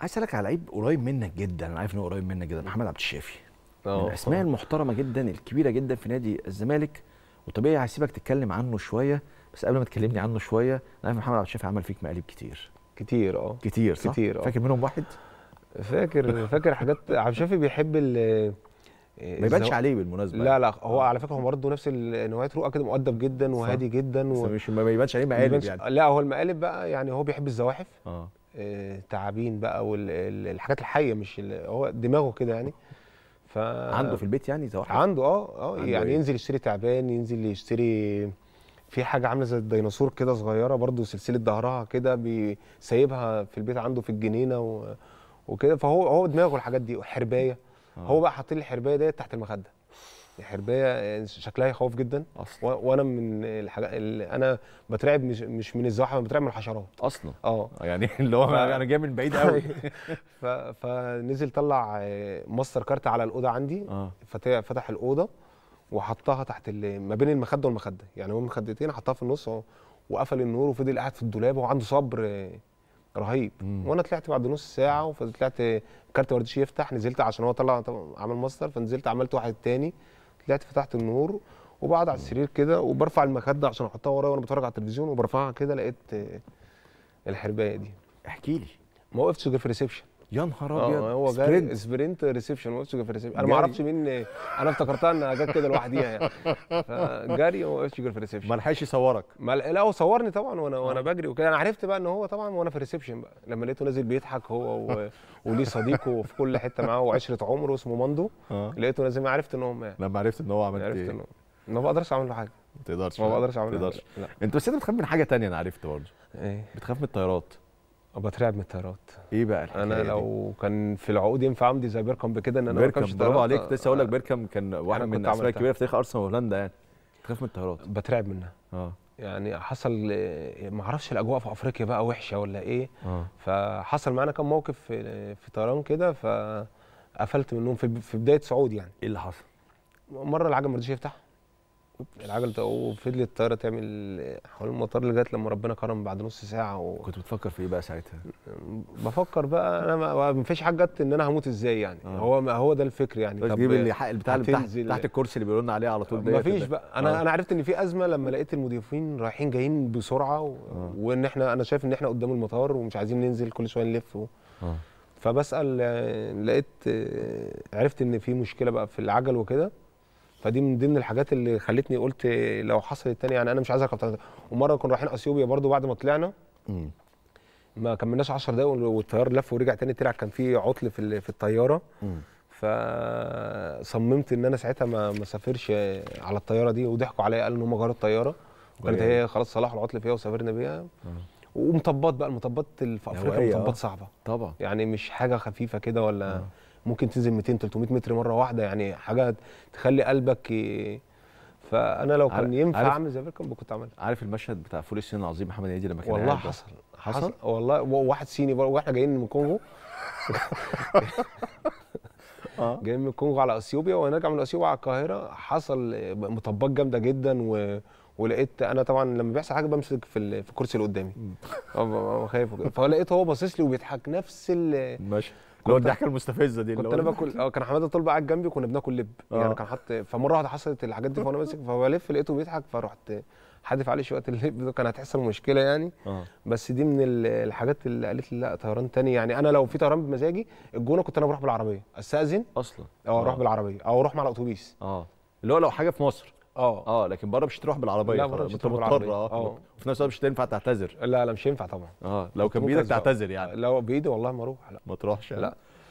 عايز أسألك على لعيب قريب منك جدا أنا عارف انه قريب منك جدا محمد عبد الشافي. من أه. الاسماء المحترمة جدا الكبيرة جدا في نادي الزمالك. وطبيعي هسيبك تتكلم عنه شوية بس قبل ما تكلمني عنه شوية أنا عارف محمد عبد الشافي عمل فيك مقالب كتير. كتير أه. كتير صح؟ كتير، آه. فاكر منهم واحد؟ فاكر فاكر حاجات عبد الشافي بيحب ال ما يبانش عليه بالمناسبة. لا لا هو على فكرة هو برضه نفس نوعية رؤى كده مؤدب جدا وهادي جدا و... مش ما يبانش عليه مقالب يعني. لا هو المقالب بقى يعني هو بيحب الزواحف. أه. تعابين بقى والحاجات الحية مش هو دماغه كده يعني. ف عنده في البيت يعني زواحف؟ عنده آه آه يعني إيه؟ ينزل يشتري تعبان ينزل يشتري في حاجة عاملة زي الديناصور كده صغيرة برضو سلسلة ظهرها كده سايبها في البيت عنده في الجنينة و... وكده. فهو هو دماغه الحاجات دي حرباية. آه. هو بقى حاطين الحرباية ديت تحت المخدة. الحربايه شكلها يخوف جدا. أصلا. وأنا من الحاجات اللي أنا بترعب مش مش من الزواحف أنا بترعب من الحشرات. أصلا؟ آه. يعني اللي هو ف- أنا جاي من بعيد قوي ف... فنزل طلع آه، master card على الأوضة عندي. آه. فتح الأوضة وحطها تحت ال- ما بين المخدة والمخدة. يعني هو مخدتين حطها في النص وقفل النور وفضل قاعد في الدولاب وعنده صبر آه، رهيب. مم. وأنا طلعت بعد نص ساعة وطلعت آه، كارت ما رضيش يفتح نزلت عشان هو طلع عمل ماستر فنزلت عملت واحد تاني. طلعت فتحت النور وبقعد على السرير كده وبرفع المخدة عشان أحطها ورايا وأنا بتفرج على التلفزيون وبرفعها كده لقيت الحرباية دي. احكي لي. ما وقفتش غير في reception يا نهار أبيض. آه هو. جاي sprint. reception ما في reception أنا جري. ما أعرفش مين أنا افتكرتها إنها جت كده لوحديها يعني. فجري وما غير في ما reception لحقش يصورك. ما لا هو صورني طبعا وأنا وأنا بجري وكده. أنا عرفت بقى إن هو طبعا وأنا في ال reception بقى لما لقيته نازل بيضحك هو و... وليه صديقه في كل حتة معاه وعشرة عمره اسمه ماندو. آه. لقيته نازل عرفت إن هو معاه لما عرفت إن هو عملت عرفت إيه. انه ما بقدرش اعمل له حاجة. ما تقدرش ما بقدرش اعمل له تقدرش. حاجة لا. أنت بس أنت بتخاف من حاجة تانية أنا عرفت برضه. إيه؟ بتخاف من الطيارات. بترعب من الطيارات. إيه بقى الحكاية أنا دي؟ لو كان في العقود ينفع أمضي زي بيركم بكده إن أنا ما بيركم برافو عليك. كنت لسه أقول لك آه، بيركم كان واحد من كنت الاسماء. الكبيره في تاريخ أرسنال وهولندا يعني. بتخاف من الطيارات. بترعب منها. آه. يعني حصل ما أعرفش الأجواء في أفريقيا بقى وحشة ولا إيه. آه. فحصل معانا كام موقف في في طيران كده فقفلت منهم في في بداية صعود يعني. إيه اللي حصل؟ مرة العجل ما رضيش يفتح. العجل ده وفضلت الطيارة تعمل حوالين المطار لغاية لما ربنا كرم بعد نص ساعة كنت بتفكر في إيه بقى ساعتها؟ وبفكر بقى أنا ما ما فيش حاجة جت إن أنا هموت إزاي يعني آه. هو ما هو ده الفكر يعني بس تجيب اللي حق- البتاع اللي تحت, تحت الكرسي اللي بيقولوا لنا عليه على طول ما فيش بقى أنا آه. أنا عرفت إن في أزمة لما لقيت المضيفين رايحين جايين بسرعة و... آه. وإن إحنا أنا شايف إن إحنا قدام المطار ومش عايزين ننزل كل شوية نلف و... آه فبسأل آه، لقيت آه، عرفت إن في مشكلة بقى في العجل وكده فدي من ضمن الحاجات اللي خلتني قلت لو حصلت تاني يعني أنا مش عايز اركب. ومرة كنا رايحين أثيوبيا برضو بعد ما طلعنا. ما كملناش 10 دقايق والطيار لف ورجع تاني طلع كان في عطل في في الطيارة مم. فصممت إن أنا ساعتها ما ما اسافرش على الطيارة دي وضحكوا عليا قالوا إن هم غيروا الطيارة وكانت هي خلاص صلحوا العطل فيها وسافرنا بيها ومطبات بقى المطبات في أفريقيا آه. مطبات صعبة طبعا يعني مش حاجة خفيفة كده ولا. ممكن تنزل 200 300 متر مرة واحدة يعني حاجة تخلي قلبك ي... فأنا لو كان ينفع أعمل زي بيركم كنت عملت عارف المشهد بتاع فول الصين العظيم محمد هنيدي لما كان والله؟ حصل حصل؟ والله واحد صيني وإحنا جايين من كونغو آه. جايين من الكونغو على إثيوبيا ونرجع من إثيوبيا على القاهرة. حصل مطبات جامدة جدا و... ولقيت أنا طبعا لما بيحصل حاجة بمسك في ال... في الكرسي اللي قدامي. خايف. فلقيت هو باصص لي وبيضحك. نفس ال... المشهد اللي هو الضحكة المستفزة دي كنت أنا باكل آه كان حمادة طلب قاعد جنبي وكنا بناكل لب. آه. يعني كان حاطط فمرة واحدة حصلت الحاجات دي فأنا ماسك فبلف لقيته بيضحك فرحت حادف عليه شوية اللب ده كان هتحصل مشكلة يعني. آه. بس دي من ال- الحاجات اللي قالت لي لا طيران تاني. يعني أنا لو في طيران بمزاجي الجونة كنت أنا بروح بالعربية. أستأذن؟ أصلا. أو أروح آه. بالعربية. أو أروح مع الأتوبيس. آه. اللي هو لو حاجة في مصر. آه. آه لكن بره مش هتروح بالعربية. لا، بره مش هتروح مضطر بالعربية. آه. آه. وفي نفس الوقت مش هتنفع تعتذر. لا لا مش هينفع طبعا. آه. لو كان بإيدك. تعتذر يعني. لو بإيدي والله ما أروح. لا. ما تروحش يعني. لا.